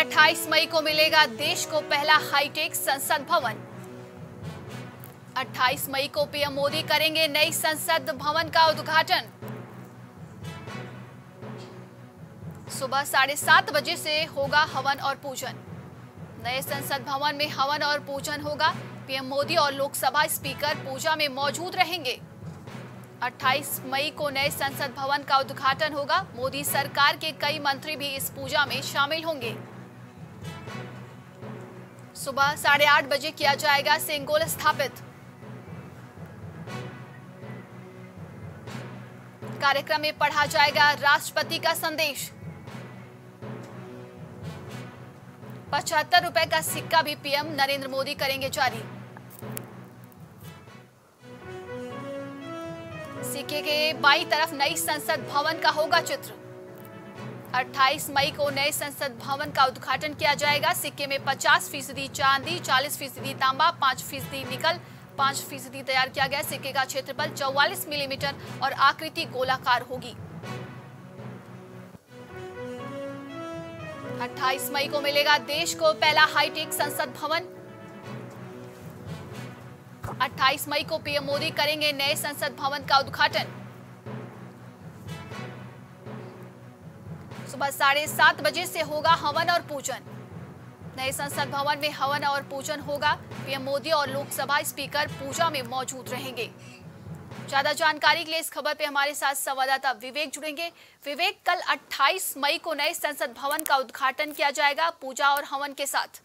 28 मई को मिलेगा देश को पहला हाईटेक संसद भवन। 28 मई को पीएम मोदी करेंगे नई संसद भवन का उद्घाटन। सुबह साढ़े सात बजे से होगा हवन और पूजन। नए संसद भवन में हवन और पूजन होगा। पीएम मोदी और लोकसभा स्पीकर पूजा में मौजूद रहेंगे। 28 मई को नए संसद भवन का उद्घाटन होगा। मोदी सरकार के कई मंत्री भी इस पूजा में शामिल होंगे। सुबह साढ़े आठ बजे किया जाएगा सेंगोल स्थापित। कार्यक्रम में पढ़ा जाएगा राष्ट्रपति का संदेश। पचहत्तर रुपए का सिक्का भी पीएम नरेंद्र मोदी करेंगे जारी। सिक्के के बाई तरफ़ नई संसद भवन का होगा चित्र। 28 मई को नए संसद भवन का उद्घाटन किया जाएगा। सिक्के में 50 फ़ीसदी चांदी 40 फ़ीसदी तांबा 5 फ़ीसदी निकल 5 फ़ीसदी तैयार किया गया। सिक्के का क्षेत्रफल 44 मिलीमीटर और आकृति गोलाकार होगी। 28 मई को मिलेगा देश को पहला हाईटेक संसद भवन। 28 मई को पीएम मोदी करेंगे नए संसद भवन का उद्घाटन। सुबह साढ़े सात बजे से होगा हवन और पूजन। नए संसद भवन में हवन और पूजन होगा। पीएम मोदी और लोकसभा स्पीकर पूजा में मौजूद रहेंगे। ज़्यादा जानकारी के लिए इस खबर पे हमारे साथ संवाददाता विवेक जुड़ेंगे। विवेक, कल 28 मई को नए संसद भवन का उद्घाटन किया जाएगा पूजा और हवन के साथ।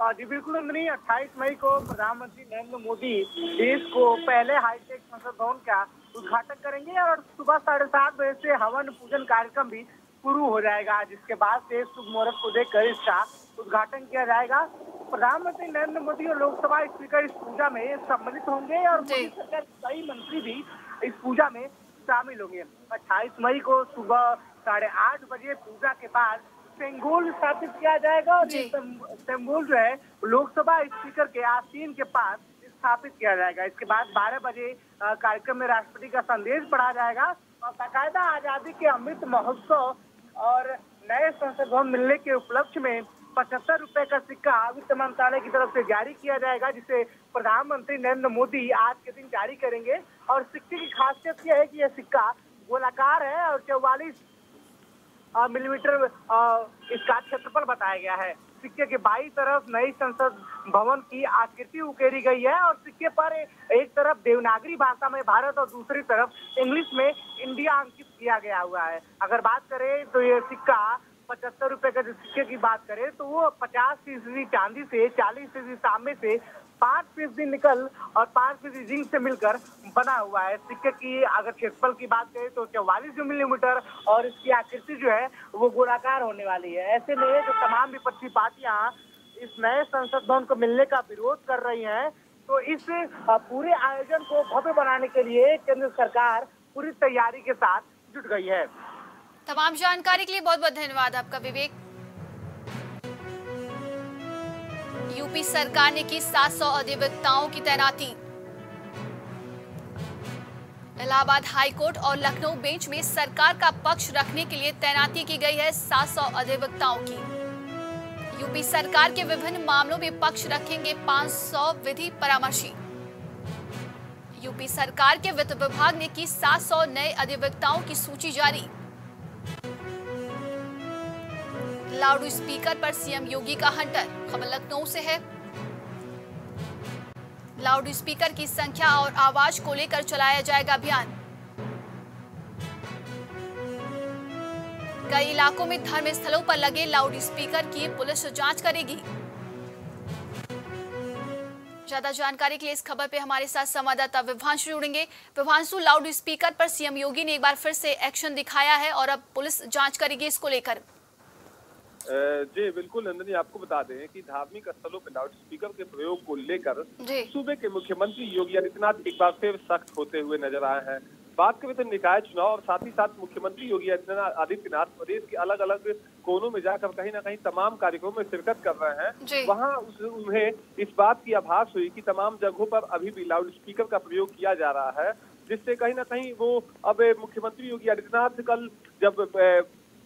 जी, बिल्कुल नंदनी 28 मई को प्रधानमंत्री नरेंद्र मोदी देश को पहले हाईटेक संसद भवन का उद्घाटन करेंगे और सुबह साढ़े सात बजे से हवन पूजन कार्यक्रम भी शुरू हो जाएगा। जिसके बाद से शुभ मुहूर्त को देखकर इसका उद्घाटन किया जाएगा। प्रधानमंत्री नरेंद्र मोदी और लोकसभा स्पीकर इस पूजा में सम्मिलित होंगे और मोदी सरकार कई मंत्री भी इस पूजा में शामिल होंगे। अट्ठाईस मई को सुबह साढ़े आठ बजे पूजा के बाद सेंगोल स्थापित किया जाएगा और ये सेंगोल जो है लोकसभा स्पीकर के आसीन के पास स्थापित किया जाएगा। इसके बाद 12 बजे कार्यक्रम में राष्ट्रपति का संदेश पढ़ा जाएगा और बाकायदा आज़ादी के अमृत महोत्सव और नए संसद भवन मिलने के उपलक्ष्य में पचहत्तर रुपए का सिक्का वित्त मंत्रालय की तरफ़ से जारी किया जाएगा, जिसे प्रधानमंत्री नरेंद्र मोदी आज के दिन जारी करेंगे। और सिक्के की खासियत यह है कि यह सिक्का गोलाकार है और चौवालीस मिलीमीटर इसका क्षेत्रफल बताया गया है। सिक्के के बाई तरफ़ नई संसद भवन की आकृति उकेरी गई है और सिक्के पर एक तरफ़ देवनागरी भाषा में भारत और दूसरी तरफ़ इंग्लिश में इंडिया अंकित किया गया हुआ है। अगर बात करें तो ये सिक्का पचहत्तर रुपए का, जो सिक्के की बात करें तो वो पचास फ़ीसदी चांदी से, चालीस फ़ीसदी तांबे से पाँच फ़ीसदी निकल और पाँच फ़ीसदी जिंक से मिलकर बना हुआ है। सिक्के की, अगर क्षेत्रफल की बात करें तो चौवालीस मिलीमीटर और इसकी आकृति जो है, वो गोलाकार होने वाली है। ऐसे में जो तमाम विपक्षी पार्टियाँ इस नए संसद भवन को मिलने का विरोध कर रही हैं तो इस पूरे आयोजन को भव्य बनाने के लिए केंद्र सरकार पूरी तैयारी के साथ जुट गई है। तमाम जानकारी के लिए बहुत बहुत धन्यवाद आपका, विवेक। यूपी सरकार ने की 700 अधिवक्ताओं की तैनाती। इलाहाबाद हाईकोर्ट और लखनऊ बेंच में सरकार का पक्ष रखने के लिए तैनाती की गई है 700 अधिवक्ताओं की। यूपी सरकार के विभिन्न मामलों में पक्ष रखेंगे 500 विधि परामर्शी। यूपी सरकार के वित्त विभाग ने की 700 नए अधिवक्ताओं की सूची जारी। लाउड स्पीकर पर सीएम योगी का हंटर, खबर लखनऊ से है। लाउड स्पीकर की संख्या और आवाज़ को लेकर चलाया जाएगा अभियान। कई इलाकों में धर्म स्थलों पर लगे लाउड स्पीकर की पुलिस जाँच करेगी। ज़्यादा जानकारी के लिए इस खबर पे हमारे साथ संवाददाता विभांशु जुड़ेंगे। विभांशु लाउड स्पीकर पर सीएम योगी ने एक बार फिर से एक्शन दिखाया है और अब पुलिस जाँच करेगी इसको लेकर। जी बिल्कुल नंदनी आपको बता दें कि धार्मिक स्थलों पर लाउड स्पीकर के प्रयोग को लेकर सूबे के मुख्यमंत्री योगी आदित्यनाथ एक बार फिर सख्त होते हुए नज़र आए हैं। बात करें तो निकाय चुनाव और साथ ही साथ मुख्यमंत्री योगी आदित्यनाथ प्रदेश के अलग अलग कोनों में जाकर कहीं ना कहीं तमाम कार्यक्रमों में शिरकत कर रहे हैं। वहाँ उन्हें इस बात की आभास हुई कि तमाम जगहों पर अभी भी लाउड स्पीकर का प्रयोग किया जा रहा है जिससे कहीं ना कहीं वो अब मुख्यमंत्री योगी आदित्यनाथ कल जब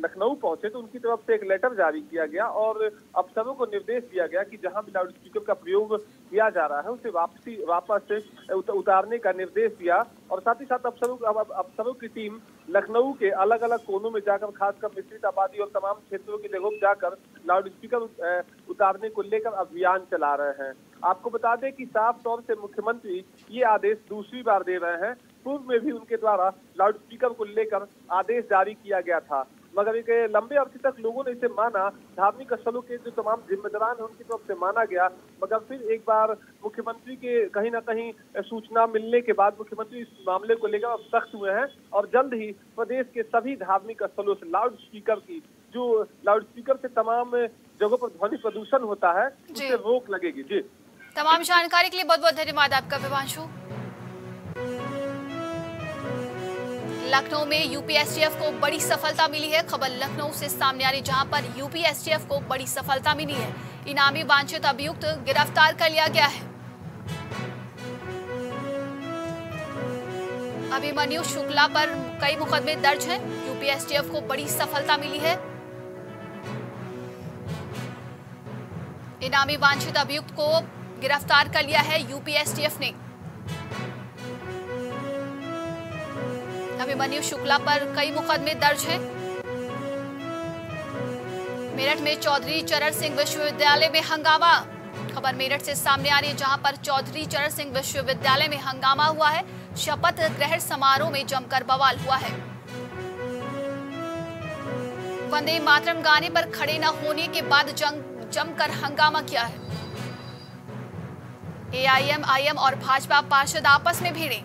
लखनऊ पहुँचे तो उनकी तरफ़ से एक लेटर जारी किया गया और अफसरों को निर्देश दिया गया कि जहाँ भी लाउड स्पीकर का प्रयोग किया जा रहा है, उसे वापसी, वापस उतारने का निर्देश दिया और साथ ही साथ अफसरों अफसरों की टीम लखनऊ के अलग अलग कोनों में जाकर, खासकर मिश्रित आबादी और तमाम क्षेत्रों की जगहों जाकर लाउड स्पीकर उतारने को लेकर अभियान चला रहे हैं। आपको बता दें कि साफ़ तौर से मुख्यमंत्री ये आदेश दूसरी बार दे रहे हैं। पूर्व में भी उनके द्वारा लाउड स्पीकर को लेकर आदेश जारी किया गया था। मगर एक लंबे अवधि तक लोगों ने इसे माना धार्मिक स्थलों के जो तमाम जिम्मेदारान है उनकी तरफ़ से माना गया। मगर फिर एक बार मुख्यमंत्री के कहीं ना कहीं सूचना मिलने के बाद मुख्यमंत्री इस मामले को लेकर अब सख्त हुए हैं और जल्द ही प्रदेश के सभी धार्मिक स्थलों से लाउड स्पीकर की जो लाउड स्पीकर से तमाम जगहों पर ध्वनि प्रदूषण होता है उसे रोक लगेगी। जी। तमाम जानकारी के लिए बहुत बहुत धन्यवाद आपका विवांशु लखनऊ में यूपीएसटीएफ को बड़ी सफलता मिली है। खबर लखनऊ से सामने आ रही, जहाँ पर यूपीएसटीएफ को बड़ी सफलता मिली है। इनामी वांछित अभियुक्त गिरफ़्तार कर लिया गया है। अभिमन्यु शुक्ला पर कई मुकदमे दर्ज हैं। यूपीएसटीएफ को बड़ी सफलता मिली है। इनामी वांछित अभियुक्त को गिरफ़्तार कर लिया है यूपीएसटीएफ ने। अभिमन्यु शुक्ला पर कई मुकदमे दर्ज हैं। मेरठ में चौधरी चरण सिंह विश्वविद्यालय में हंगामा। खबर मेरठ से सामने आ रही है, जहाँ पर चौधरी चरण सिंह विश्वविद्यालय में हंगामा हुआ है। शपथ ग्रहण समारोह में जमकर बवाल हुआ है। वंदे मातरम गाने पर खड़े न होने के बाद जमकर हंगामा किया है। एआईएम, आईएम और भाजपा पार्षद आपस में भिड़े।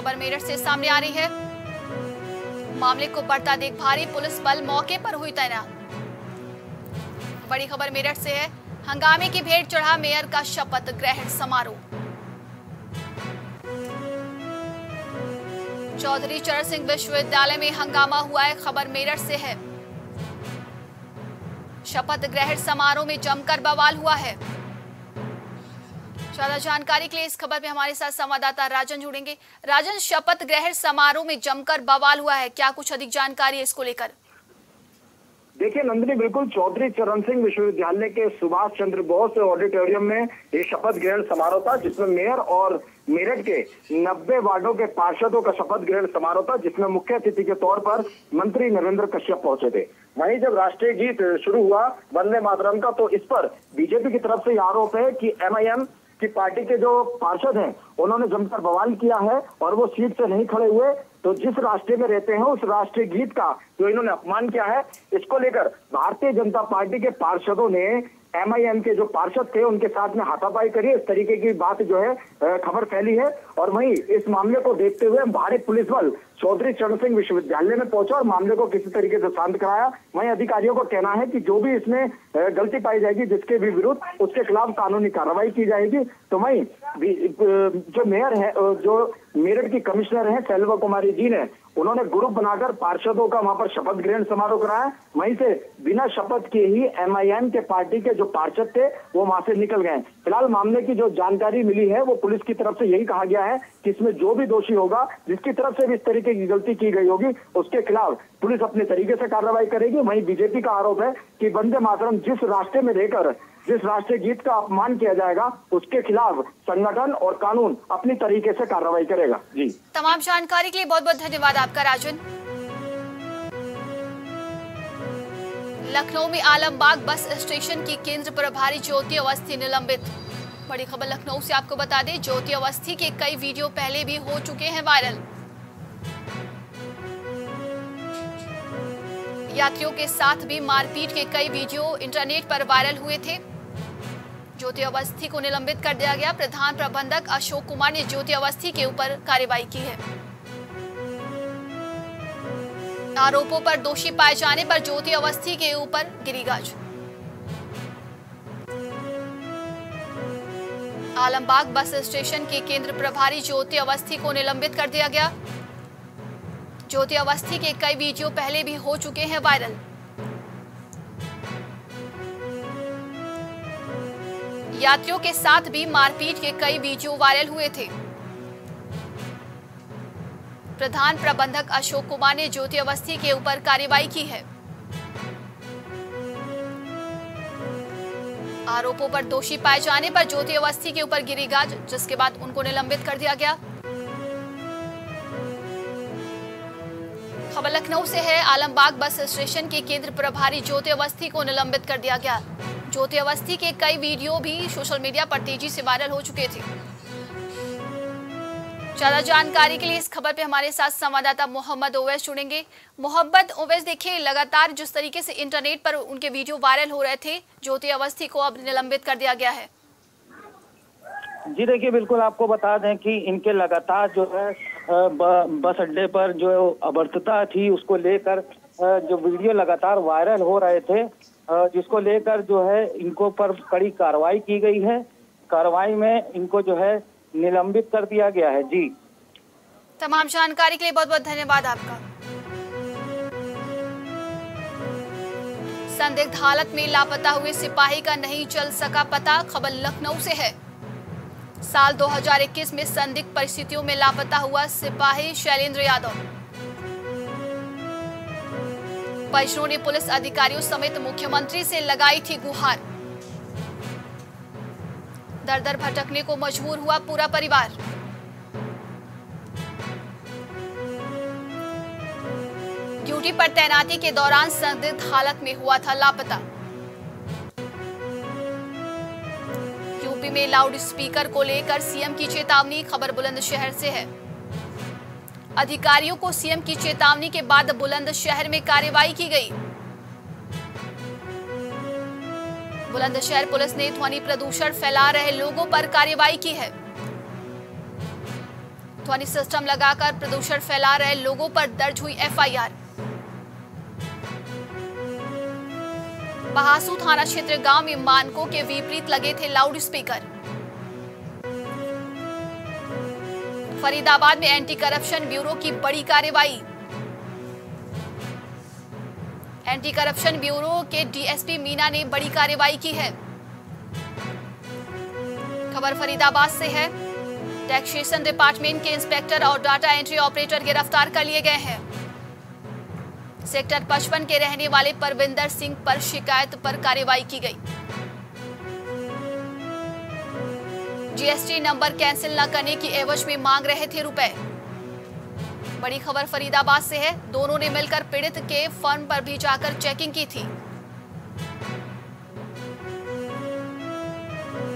खबर मेरठ से सामने आ रही है। मामले को बढ़ता देख भारी पुलिस बल मौके पर हुई तैनात। बड़ी खबर मेरठ से है, हंगामे की भेंट चढ़ा मेयर का शपथ ग्रहण समारोह। चौधरी चरण सिंह विश्वविद्यालय में हंगामा हुआ है, खबर मेरठ से है। शपथ ग्रहण समारोह में जमकर बवाल हुआ है। ज़्यादा जानकारी के लिए इस खबर में हमारे साथ संवाददाता राजन जुड़ेंगे। राजन, शपथ ग्रहण समारोह में जमकर बवाल हुआ है। क्या कुछ अधिक जानकारी है इसको लेकर? देखिए नंदिनी, बिल्कुल चौधरी चरण सिंह विश्वविद्यालय के सुभाष चंद्र बोस ऑडिटोरियम में ये शपथ ग्रहण समारोह था, जिसमें मेयर और मेरठ के 90 वार्डों के पार्षदों का शपथ ग्रहण समारोह था, जिसमें मुख्य अतिथि के तौर पर मंत्री नरेंद्र कश्यप पहुँचे थे। वहीं जब राष्ट्रीय गीत शुरू हुआ वंदे मातरम का तो इस पर बीजेपी की तरफ़ से आरोप है कि एमआईएम कि पार्टी के जो पार्षद हैं, उन्होंने जमकर बवाल किया है और वो सीट से नहीं खड़े हुए। तो जिस राष्ट्र में रहते हैं, उस राष्ट्रीय गीत का जो इन्होंने अपमान किया है, इसको लेकर भारतीय जनता पार्टी के पार्षदों ने एमआईएम के जो पार्षद थे, उनके साथ में हाथापाई करी। इस तरीके की बात जो है खबर फैली है। और वहीं इस मामले को देखते हुए भारी पुलिस बल चौधरी चरण सिंह विश्वविद्यालय में पहुँचा और मामले को किसी तरीके से शांत कराया। वहीं अधिकारियों को कहना है कि जो भी इसमें गलती पाई जाएगी, जिसके भी विरुद्ध उसके खिलाफ कानूनी कार्रवाई की जाएगी। तो वहीं जो मेयर है जो मेरठ की कमिश्नर है, सेल्वा कुमारी जी ने उन्होंने ग्रुप बनाकर पार्षदों का वहाँ पर शपथ ग्रहण समारोह कराया। वहीं से बिना शपथ के ही एमआईएम के पार्टी के जो पार्षद थे, वो वहाँ से निकल गए। फ़िलहाल मामले की जो जानकारी मिली है, वो पुलिस की तरफ़ से यही कहा गया है कि इसमें जो भी दोषी होगा, जिसकी तरफ़ से भी इस तरीके की गलती की गई होगी, उसके खिलाफ पुलिस अपने तरीके से कार्रवाई करेगी। वहीं बीजेपी का आरोप है कि वंदे मातरम जिस रास्ते में रहकर जिस राष्ट्रीय गीत का अपमान किया जाएगा, उसके खिलाफ संगठन और कानून अपनी तरीके से कार्रवाई करेगा। जी। तमाम जानकारी के लिए बहुत बहुत धन्यवाद आपका, राजन। लखनऊ में आलमबाग बस स्टेशन की केंद्र प्रभारी ज्योति अवस्थी निलंबित। बड़ी खबर लखनऊ से आपको बता दें, ज्योति अवस्थी के कई वीडियो पहले भी हो चुके हैं वायरल। यात्रियों के साथ भी मारपीट के कई वीडियो इंटरनेट पर वायरल हुए थे। ज्योति अवस्थी को निलंबित कर दिया गया। प्रधान प्रबंधक अशोक कुमार ने ज्योति अवस्थी के ऊपर कार्रवाई की है। आरोपों पर दोषी पाए जाने पर ज्योति अवस्थी के ऊपर गिरीगाज। आलमबाग बस स्टेशन के केंद्र प्रभारी ज्योति अवस्थी को निलंबित कर दिया गया। ज्योति अवस्थी के कई वीडियो पहले भी हो चुके हैं वायरल। यात्रियों के साथ भी मारपीट के कई वीडियो वायरल हुए थे। प्रधान प्रबंधक अशोक कुमार ने ज्योति अवस्थी के ऊपर कार्रवाई की है। आरोपों पर दोषी पाए जाने पर ज्योति अवस्थी के ऊपर गिरी गाज जिसके बाद उनको निलंबित कर दिया गया। खबर लखनऊ से है, आलमबाग बस स्टेशन के केंद्र प्रभारी ज्योति अवस्थी को निलंबित कर दिया गया। ज्योति अवस्थी के कई वीडियो भी सोशल मीडिया पर तेज़ी से वायरल हो चुके थे। ज़्यादा जानकारी के लिए इस खबर पे हमारे साथ संवाददाता मोहम्मद ओवैस जुड़ेंगे। मोहम्मद, ओवैस देखिए, लगातार जिस तरीके से इंटरनेट पर उनके वीडियो वायरल हो रहे थे ज्योति अवस्थी को अब निलंबित कर दिया गया है। जी देखिए, बिल्कुल आपको बता दें कि इनके लगातार जो है बस अड्डे पर जो अभद्रता थी, उसको लेकर जो वीडियो लगातार वायरल हो रहे थे जिसको लेकर जो है, इनको पर कड़ी कार्रवाई की गई है। कार्रवाई में इनको जो है, निलंबित कर दिया गया है। जी। तमाम जानकारी के लिए बहुत बहुत धन्यवाद आपका। संदिग्ध हालत में लापता हुए सिपाही का नहीं चल सका पता, खबर लखनऊ से है। साल 2021 में संदिग्ध परिस्थितियों में लापता हुआ सिपाही शैलेंद्र यादव। परिजनों ने पुलिस अधिकारियों समेत मुख्यमंत्री से लगाई थी गुहार। दर दर भटकने को मजबूर हुआ पूरा परिवार। ड्यूटी पर तैनाती के दौरान संदिग्ध हालत में हुआ था लापता। यूपी में लाउड स्पीकर को लेकर सीएम की चेतावनी, खबर बुलंदशहर से है। अधिकारियों को सीएम की चेतावनी के बाद बुलंदशहर में कार्रवाई की गई। बुलंदशहर पुलिस ने ध्वनि प्रदूषण फैला रहे लोगों पर कार्रवाई की है। ध्वनि सिस्टम लगाकर प्रदूषण फैला रहे लोगों पर दर्ज हुई एफआईआर। बहासू थाना क्षेत्र गाँव में मानकों के विपरीत लगे थे लाउड स्पीकर फरीदाबाद में एंटी करप्शन ब्यूरो की बड़ी कार्रवाई एंटी करप्शन ब्यूरो के डीएसपी मीना ने बड़ी कार्रवाई की है। खबर फरीदाबाद से है। टैक्सेशन डिपार्टमेंट के इंस्पेक्टर और डाटा एंट्री ऑपरेटर गिरफ़्तार कर लिए गए हैं। सेक्टर पचपन के रहने वाले परविंदर सिंह पर शिकायत पर कार्रवाई की गई। जीएसटी नंबर कैंसिल न करने की एवज में मांग रहे थे रुपए। बड़ी खबर फरीदाबाद से है। दोनों ने मिलकर पीड़ित के फर्म पर भी जाकर चेकिंग की थी।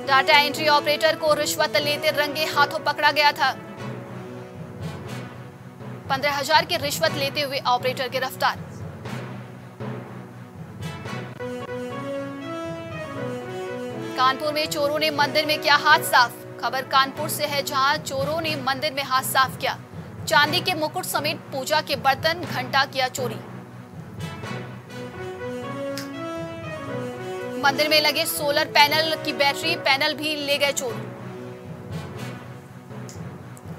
डाटा एंट्री ऑपरेटर को रिश्वत लेते रंगे हाथों पकड़ा गया था। पंद्रह हज़ार की रिश्वत लेते हुए ऑपरेटर गिरफ़्तार। कानपुर में चोरों ने मंदिर में किया हाथ साफ़। खबर कानपुर से है जहाँ चोरों ने मंदिर में हाथ साफ़ किया। चांदी के मुकुट समेत पूजा के बर्तन, घंटा किया चोरी। मंदिर में लगे सोलर पैनल की बैटरी, पैनल भी ले गए चोर।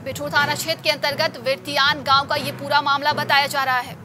बिठूर थाना क्षेत्र के अंतर्गत विरतियान गाँव का ये पूरा मामला बताया जा रहा है।